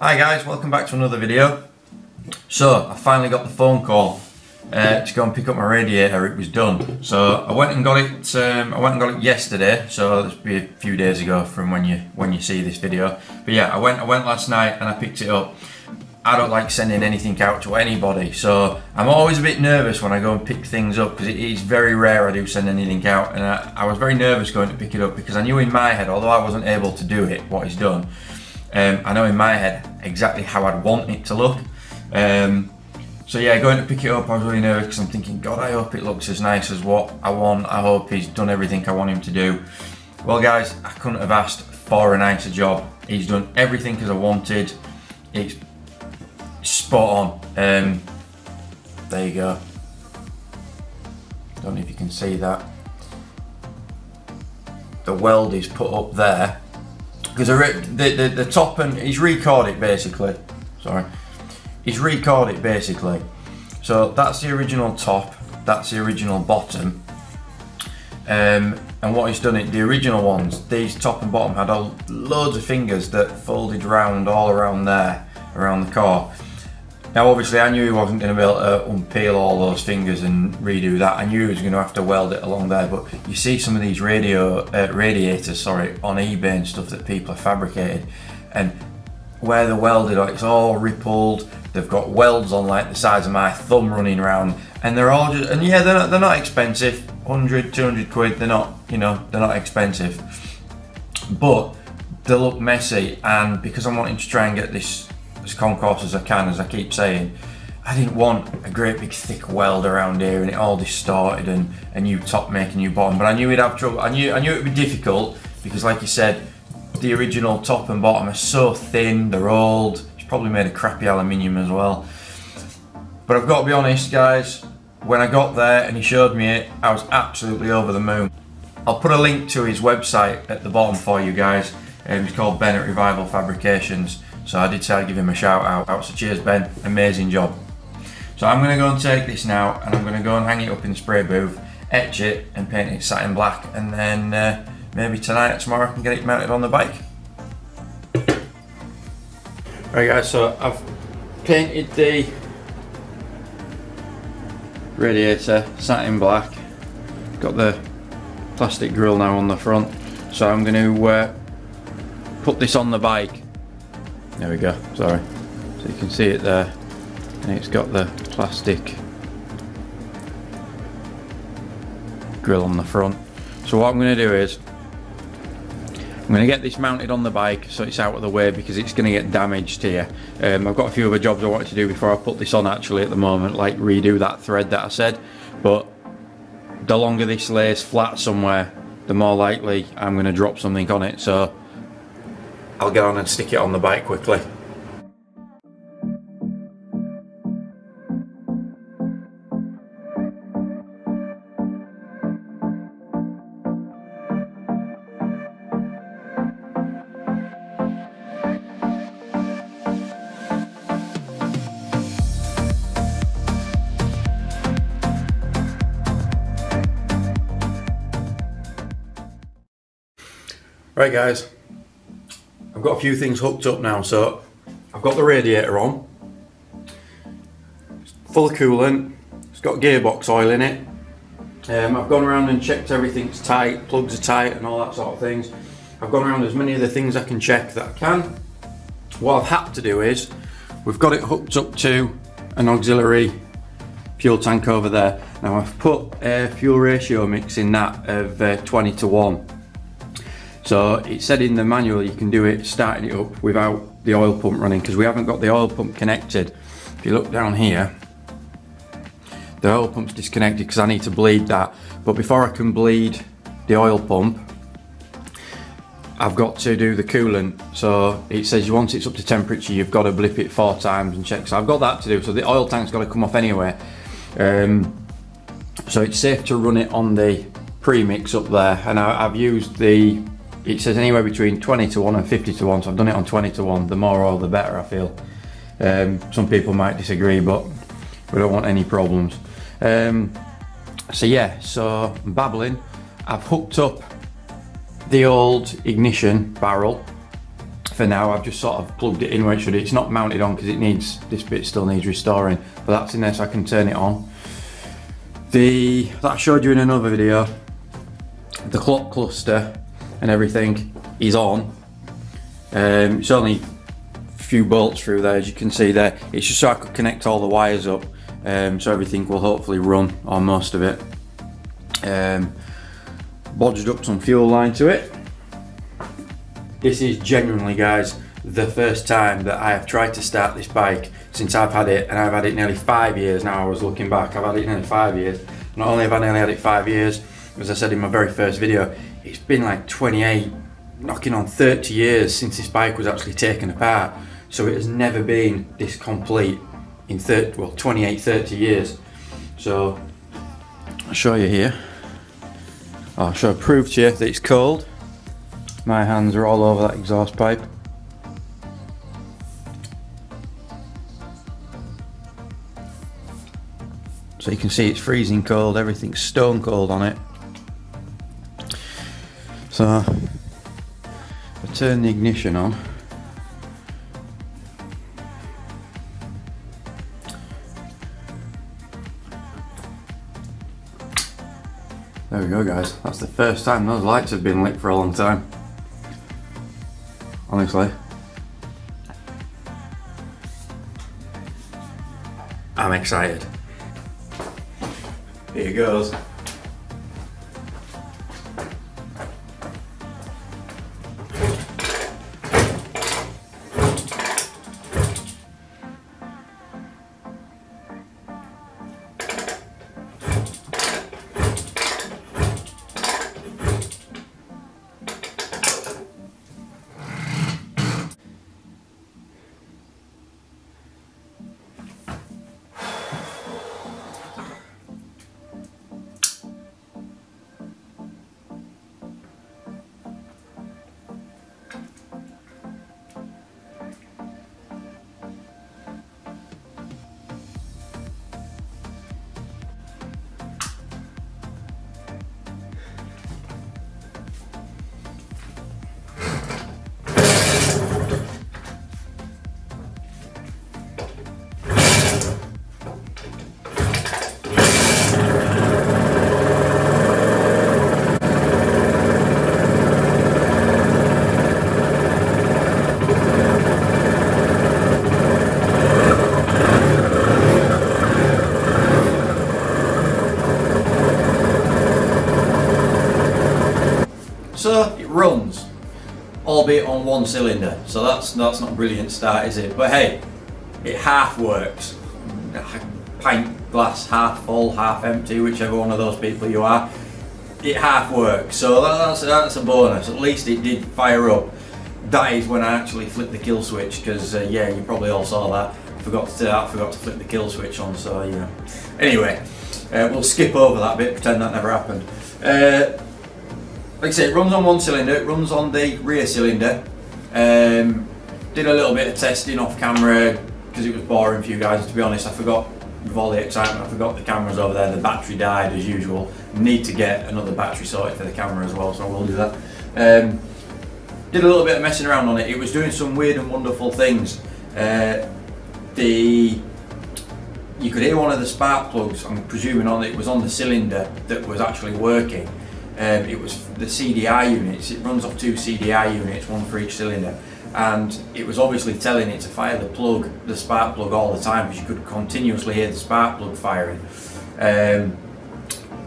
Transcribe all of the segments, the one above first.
Hi guys, welcome back to another video. So, I finally got the phone call uh, to go and pick up my radiator, it was done. So, I went and got it, um, I went and got it yesterday, so will be a few days ago from when you when you see this video. But yeah, I went, I went last night and I picked it up. I don't like sending anything out to anybody, so I'm always a bit nervous when I go and pick things up because it is very rare I do send anything out. And I, I was very nervous going to pick it up because I knew in my head, although I wasn't able to do it, what he's done, um, I know in my head exactly how I'd want it to look. Um, so yeah, going to pick it up, I was really nervous because I'm thinking, God, I hope it looks as nice as what I want. I hope he's done everything I want him to do. Well, guys, I couldn't have asked for a nicer job. He's done everything as I wanted. It's spot on. Um, there you go. Don't know if you can see that. The weld is put up there because the, the, the top and he's re-cored it basically. Sorry, he's re-cored it basically. So that's the original top. That's the original bottom. Um, and what he's done it, the original ones, these top and bottom had all, loads of fingers that folded round all around there, around the car. Now obviously I knew he wasn't going to be able to unpeel all those fingers and redo that. I knew he was going to have to weld it along there, but you see some of these radio uh, radiators, sorry, on eBay and stuff that people have fabricated, and where they're welded, it's all rippled. They've got welds on like the size of my thumb running around, and they're all just, and yeah, they're not, they're not expensive, 100, 200 quid. They're not, you know, they're not expensive, but they look messy, and because I'm wanting to try and get this as concours as I can, as I keep saying. I didn't want a great big thick weld around here and it all distorted and a new top make a new bottom. But I knew we'd have trouble. I knew I knew it would be difficult because, like you said, the original top and bottom are so thin. They're old. It's probably made of crappy aluminium as well. But I've got to be honest, guys. When I got there and he showed me it, I was absolutely over the moon. I'll put a link to his website at the bottom for you guys. Um, it's called Bennett Revival Fabrications. So I did say give him a shout out. So cheers Ben, amazing job. So I'm going to go and take this now and I'm going to go and hang it up in the spray booth, etch it and paint it satin black and then uh, maybe tonight or tomorrow I can get it mounted on the bike. Right guys, so I've painted the radiator satin black. Got the plastic grill now on the front. So I'm going to uh, put this on the bike there we go, sorry. So you can see it there. And it's got the plastic grill on the front. So what I'm going to do is, I'm going to get this mounted on the bike so it's out of the way because it's going to get damaged here. Um, I've got a few other jobs I wanted to do before I put this on actually at the moment, like redo that thread that I said. But the longer this lays flat somewhere, the more likely I'm going to drop something on it. So I'll get on and stick it on the bike quickly. Right guys, I've got a few things hooked up now. So I've got the radiator on, it's full of coolant, it's got gearbox oil in it. Um, I've gone around and checked everything's tight, plugs are tight and all that sort of things. I've gone around as many of the things I can check that I can. What I've had to do is, we've got it hooked up to an auxiliary fuel tank over there. Now I've put a fuel ratio mix in that of uh, 20 to 1. So it said in the manual you can do it starting it up without the oil pump running because we haven't got the oil pump connected. If you look down here, the oil pump's disconnected because I need to bleed that. But before I can bleed the oil pump, I've got to do the coolant. So it says once it's up to temperature, you've got to blip it four times and check. So I've got that to do. So the oil tank's got to come off anyway. Um, so it's safe to run it on the premix up there. And I, I've used the it says anywhere between 20 to 1 and 50 to 1 so I've done it on 20 to 1 the more oil the better I feel um, some people might disagree but we don't want any problems um, so yeah so I'm babbling I've hooked up the old ignition barrel for now. I've just sort of plugged it in where it should. It's not mounted on because it needs, this bit still needs restoring, but that's in there so I can turn it on. The, that I showed you in another video, the clock cluster and everything is on. Um, it's only a few bolts through there as you can see there. It's just so I could connect all the wires up um, so everything will hopefully run, on most of it. Um, bodged up some fuel line to it. This is genuinely guys the first time that I have tried to start this bike since I've had it and I've had it nearly five years now I was looking back I've had it nearly five years not only have I nearly had it five years as I said in my very first video it's been like 28 knocking on 30 years since this bike was actually taken apart. So it has never been this complete in 30 well 28 30 years. So I'll show you here. I'll show prove to you that it's cold. My hands are all over that exhaust pipe. So you can see it's freezing cold everything's stone cold on it so I turn the ignition on There we go guys, that's the first time those lights have been lit for a long time. Honestly. I'm excited. Here goes. One cylinder. So that's that's not a brilliant start, is it? But hey, it half works. Pint glass half full, half empty, whichever one of those people you are. It half works. So that's that's a bonus. At least it did fire up. That is when I actually flipped the kill switch because uh, yeah, you probably all saw that. I forgot to. I forgot to flip the kill switch on. So you know. Anyway, uh, we'll skip over that bit. Pretend that never happened. Uh, like I say, it runs on one cylinder, it runs on the rear cylinder. Um, did a little bit of testing off camera because it was boring for you guys. To be honest, I forgot with all the excitement, I forgot the cameras over there. The battery died as usual. Need to get another battery sorted for the camera as well, so I will do that. Um, did a little bit of messing around on it. It was doing some weird and wonderful things. Uh, the you could hear one of the spark plugs. I'm presuming on it was on the cylinder that was actually working um, it was the CDI units, it runs off two CDI units, one for each cylinder, and it was obviously telling it to fire the plug, the spark plug all the time because you could continuously hear the spark plug firing. Um,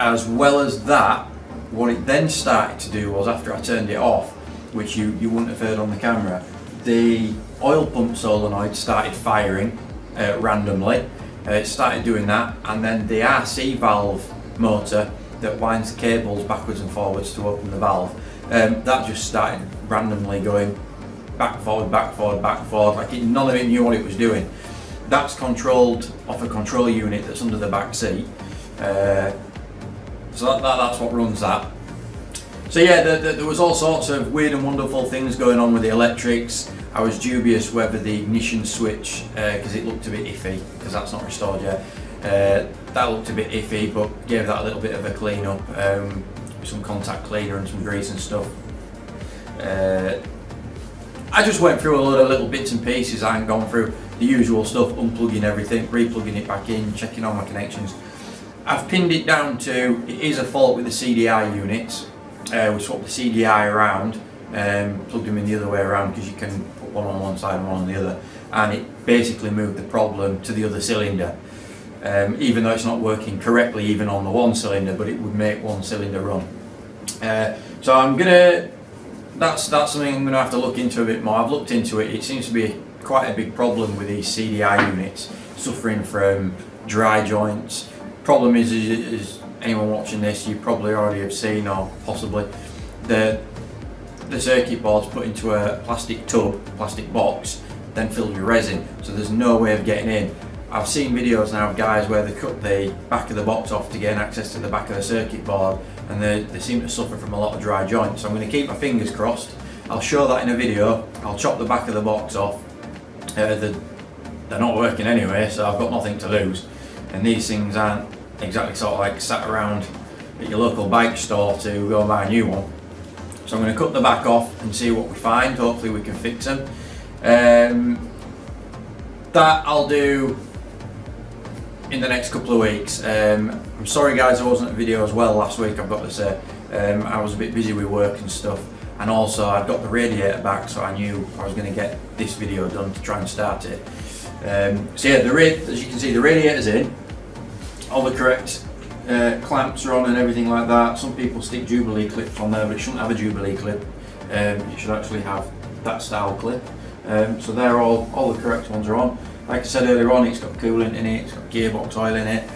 as well as that, what it then started to do was after I turned it off, which you, you wouldn't have heard on the camera, the oil pump solenoid started firing uh, randomly. Uh, it started doing that, and then the RC valve motor that winds the cables backwards and forwards to open the valve. Um, that just started randomly going back forward, back forward, back forward, like it, none of it knew what it was doing. That's controlled off a control unit that's under the back seat. Uh, so that, that, that's what runs that. So yeah, the, the, there was all sorts of weird and wonderful things going on with the electrics. I was dubious whether the ignition switch, because uh, it looked a bit iffy, because that's not restored yet, uh, that looked a bit iffy, but gave that a little bit of a clean up, um, some contact cleaner and some grease and stuff. Uh, I just went through a lot of little bits and pieces. I hadn't gone through the usual stuff, unplugging everything, replugging it back in, checking all my connections. I've pinned it down to it is a fault with the CDI units. Uh, we swapped the CDI around, um, plugged them in the other way around because you can put one on one side and one on the other, and it basically moved the problem to the other cylinder. Um, even though it's not working correctly even on the one cylinder, but it would make one cylinder run. Uh, so I'm gonna that's that's something I'm to have to look into a bit more. I've looked into it. It seems to be quite a big problem with these CDI units, suffering from dry joints. Problem is, is anyone watching this, you probably already have seen or possibly the the circuit board's put into a plastic tub, plastic box, then filled with resin. So there's no way of getting in. I've seen videos now of guys where they cut the back of the box off to gain access to the back of the circuit board and they, they seem to suffer from a lot of dry joints. So I'm going to keep my fingers crossed. I'll show that in a video. I'll chop the back of the box off. Uh, the, they're not working anyway, so I've got nothing to lose. And these things aren't exactly sort of like sat around at your local bike store to go and buy a new one. So I'm going to cut the back off and see what we find. Hopefully we can fix them. Um, that I'll do in the next couple of weeks. Um, I'm sorry guys I wasn't a video as well last week I've got to say. Um, I was a bit busy with work and stuff and also I'd got the radiator back so I knew I was going to get this video done to try and start it. Um, so yeah, the as you can see the radiator's in, all the correct uh, clamps are on and everything like that. Some people stick Jubilee clips on there but it shouldn't have a Jubilee clip. Um, it should actually have that style clip. Um, so they're all, all the correct ones are on. Like I said earlier on, it's got coolant in it, it's got gearbox oil in it.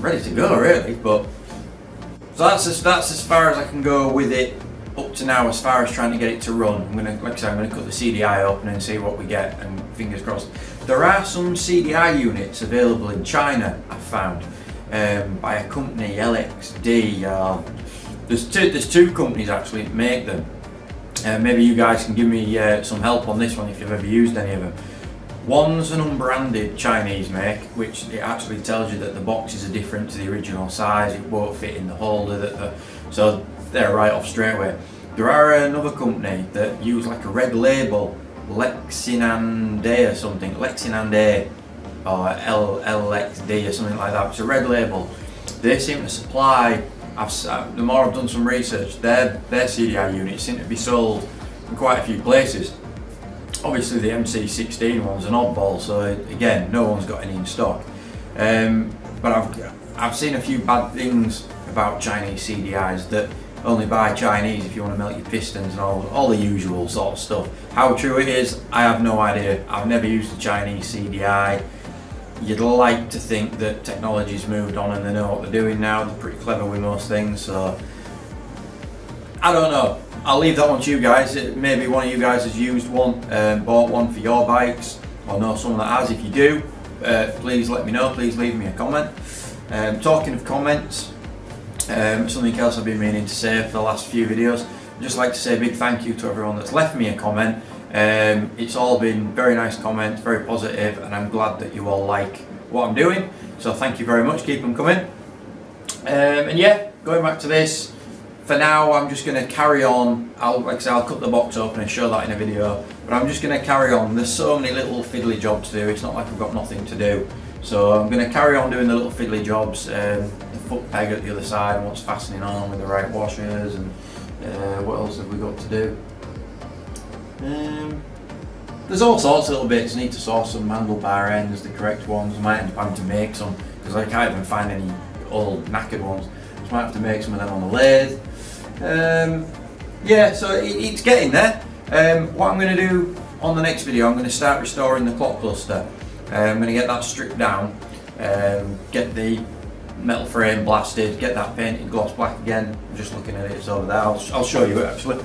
ready to go really, but so that's as, that's as far as I can go with it up to now as far as trying to get it to run. I'm gonna, like I said, I'm gonna cut the CDI open and see what we get and fingers crossed. There are some CDI units available in China, I've found, um, by a company, LXD. Uh, there's, two, there's two companies actually that make them. Uh, maybe you guys can give me uh, some help on this one if you've ever used any of them. One's an unbranded Chinese make, which it actually tells you that the boxes are different to the original size, it won't fit in the holder, that the, so they're right off straight away. There are another company that use like a red label, Lexinande or something, Lexinande or L LXD or something like that. It's a red label. They seem to supply. I've, uh, the more I've done some research, their their CDI units seem to be sold in quite a few places obviously the MC16 one's an oddball, so again, no one's got any in stock. Um, but I've I've seen a few bad things about Chinese CDIs that only buy Chinese if you want to melt your pistons and all, all the usual sort of stuff. How true it is, I have no idea. I've never used a Chinese CDI. You'd like to think that technology's moved on and they know what they're doing now. They're pretty clever with most things, so I don't know. I'll leave that one to you guys. Maybe one of you guys has used one, um, bought one for your bikes, or know someone that has. If you do, uh, please let me know. Please leave me a comment. Um, talking of comments, um, something else I've been meaning to say for the last few videos. I'd just like to say a big thank you to everyone that's left me a comment. Um, it's all been very nice comments, very positive, and I'm glad that you all like what I'm doing. So thank you very much. Keep them coming. Um, and yeah, going back to this for now I'm just going to carry on. I'll, I'll cut the box open and show that in a video. But I'm just going to carry on. There's so many little fiddly jobs to do. It's not like I've got nothing to do. So I'm going to carry on doing the little fiddly jobs um, the foot peg at the other side and what's fastening on with the right washers and uh, what else have we got to do? Um, there's all sorts of little bits. I need to source some handlebar ends the correct ones. I might end up having to make some because I can't even find any old knackered ones. I might have to make some of them on the lathe um, yeah, so it, it's getting there. Um, what I'm going to do on the next video, I'm going to start restoring the clock cluster. Um, I'm going to get that stripped down, um, get the metal frame blasted, get that painted gloss black again. I'm just looking at it, it's over there. I'll, I'll show you it actually.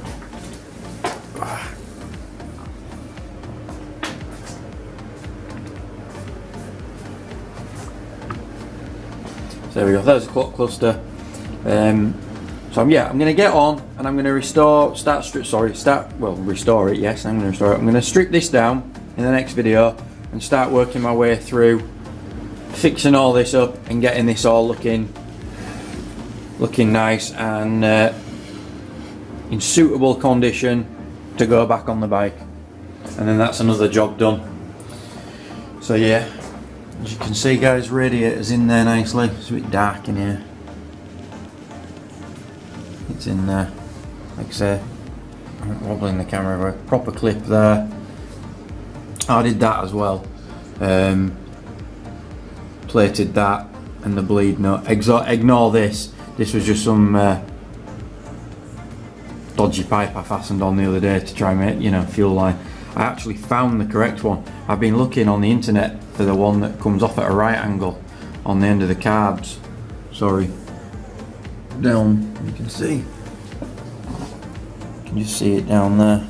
So there we go, there's the clock cluster. Um, so yeah, I'm to get on and I'm to restore, start strip, sorry, start, well, restore it, yes, I'm to restore it. I'm to strip this down in the next video and start working my way through fixing all this up and getting this all looking looking nice and uh, in suitable condition to go back on the bike. and then that's another job done. So yeah, as you can see guys, radiator's in there nicely. It's a bit dark in here. It's in there, like I say, I'm wobbling the camera, but proper clip there. I did that as well. Um, plated that and the bleed nut. Ignore this. This was just some uh, dodgy pipe I fastened on the other day to try and make, you know, fuel line. I actually found the correct one. I've been looking on the internet for the one that comes off at a right angle on the end of the carbs. Sorry. Down, you can see. Can you see it down there.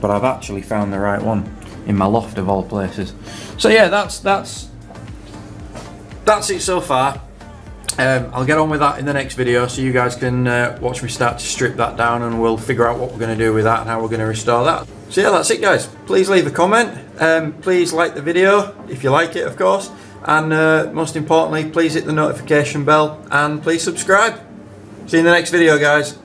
But I've actually found the right one in my loft of all places. So yeah, that's that's that's it so far. Um, I'll get on with that in the next video so you guys can uh, watch me start to strip that down and we'll figure out what we're going to do with that and how we're going to restore that. So yeah, that's it guys. Please leave a comment. Um, please like the video if you like it, of course. And uh, most importantly, please hit the notification bell and please subscribe. See you in the next video, guys.